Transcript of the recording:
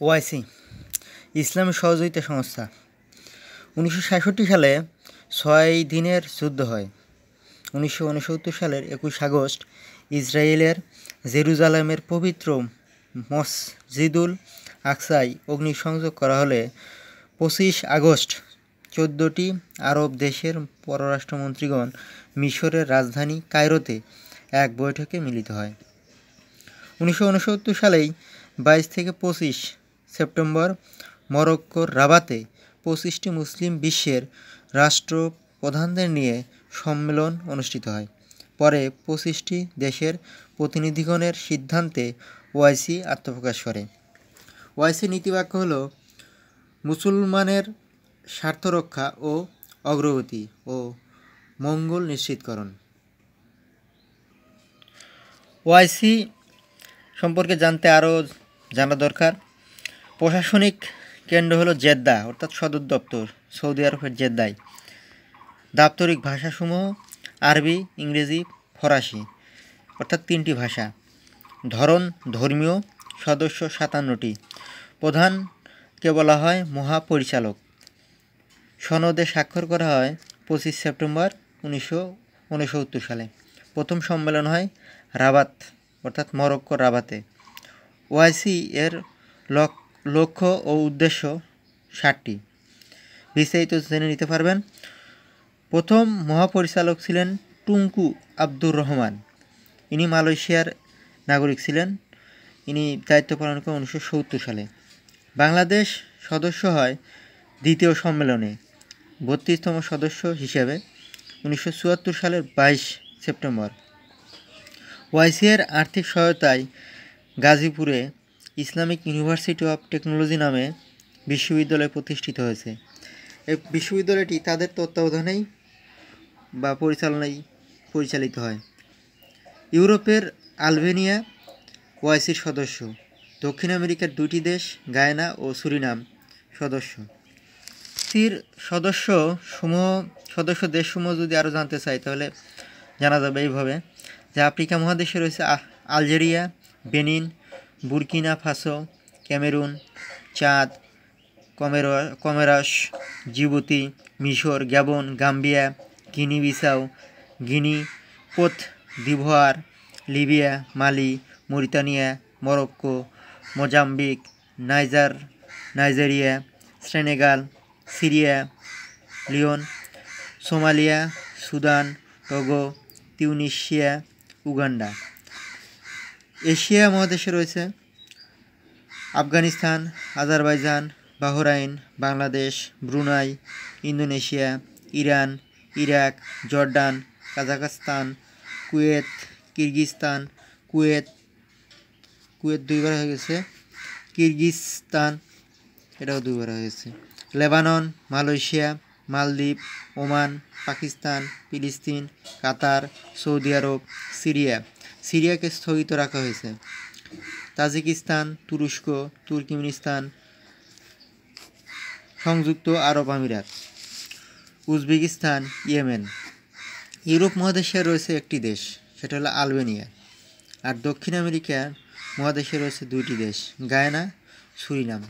OIC, ইসলামী সহযোগিতা সংস্থা। উনিশশো সাতষট্টি সালে ছয় দিনের যুদ্ধ হয়। উনিশশো ঊনসত্তর সালের একুশ আগস্ট ইসরায়েলের জেরুজালেমের পবিত্র মসজিদুল আকসায় অগ্নিসংযোগ করা হলে পঁচিশ আগস্ট চোদ্দোটি আরব দেশের পররাষ্ট্রমন্ত্রীগণ মিশরের রাজধানী কায়রোতে এক বৈঠকে মিলিত হয়। উনিশশো উনসত্তর সালেই বাইশ থেকে পঁচিশ সেপ্টেম্বর মরক্কোর রাবাতে পঁচিশটি মুসলিম বিশ্বের রাষ্ট্রপ্রধানদের নিয়ে সম্মেলন অনুষ্ঠিত হয়। পরে পঁচিশটি দেশের প্রতিনিধিগণের সিদ্ধান্তে ওআইসি আত্মপ্রকাশ করে। ওআইসি নীতিবাক্য হল, মুসলমানের স্বার্থ রক্ষা ও অগ্রগতি ও মঙ্গল নিশ্চিতকরণ ওআইসি সম্পর্কে জানতে আরও জানা দরকার। প্রশাসনিক কেন্দ্র হলো জেদ্দা, অর্থাৎ সদর দপ্তর, সৌদি আরবের জেদ্দায়। দাপ্তরিক ভাষাসমূহ আরবি, ইংরেজি, ফরাসি, অর্থাৎ তিনটি ভাষা। ধরন ধর্মীয়, সদস্য সাতান্নটি। প্রধানকে বলা হয় মহাপরিচালক। সনদে স্বাক্ষর করা হয় পঁচিশ সেপ্টেম্বর উনিশশো উনসত্তর সালে। প্রথম সম্মেলন হয় রাবাত, অর্থাৎ মরক্কো রাবাতে। ওআইসি এর লক্ষ্য ও উদ্দেশ্য ষাটটি। বিস্তারিত জেনে নিতে পারবেন। প্রথম মহাপরিচালক ছিলেন টুঙ্কু আব্দুর রহমান। ইনি মালয়েশিয়ার নাগরিক ছিলেন। ইনি দায়িত্ব পালন করেন উনিশশো সত্তর সালে। বাংলাদেশ সদস্য হয় দ্বিতীয় সম্মেলনে। বত্রিশতম সদস্য হিসেবে উনিশশো চুয়াত্তর সালের বাইশ সেপ্টেম্বর। ওয়াইসিএর আর্থিক সহায়তায় গাজীপুরে ইসলামিক ইউনিভার্সিটি অফ টেকনোলজি নামে বিশ্ববিদ্যালয় প্রতিষ্ঠিত হয়েছে। এই বিশ্ববিদ্যালয়টি তাদের তত্ত্বাবধানেই বা পরিচালনায় পরিচালিত হয়। ইউরোপের আলবেনিয়া ওয়াইসির সদস্য, দক্ষিণ আমেরিকার দুটি দেশ, গায়না ও সুরিনাম সদস্য। সির সদস্য সমূহ, সদস্য দেশসমূহ যদি আরও জানতে চাই, তাহলে জানা যাবে এইভাবে যে আফ্রিকা মহাদেশে রয়েছে Algeria, Benin Burkina Faso, Cameroon, Chad, কমের, কমেরাস, জিবুতি, মিশর, Gabon, Gambia, Guinea Bissau, Guinea, Cote, d'Ivoire, Libya, Mali, Mauritania, Morocco, Mozambique, Niger, Nigeria, Senegal, Sierra, Leone, Somalia, Sudan, Togo, Tunisia, Uganda. Asia মহাদেশে রয়েছে Afghanistan, Azerbaijan, Bahrain, Bangladesh, Brunei, Indonesia, Iran, Iraq, Jordan, Kazakhstan, Kuwait, Kyrgyzstan, Kuwait Kuwait দুইবার হয়ে গেছে, Kyrgyzstan, এটাও দুইবার হয়ে গেছে। Lebanon, Malaysia, মালদ্বীপ, ওমান, পাকিস্তান, ফিলিস্তিন, কাতার, সৌদি আরব, সিরিয়া। সিরিয়াকে স্থগিত রাখা হয়েছে। তাজিকিস্তান, তুরস্ক, তুর্কিমিনিস্তান, সংযুক্ত আরব আমিরাত, উজবেকিস্তান, ইয়েমেন। ইউরোপ মহাদেশে রয়েছে একটি দেশ, সেটা হলো আলবেনিয়া। আর দক্ষিণ আমেরিকার মহাদেশে রয়েছে দুইটি দেশ, গায়না, সুরিনাম।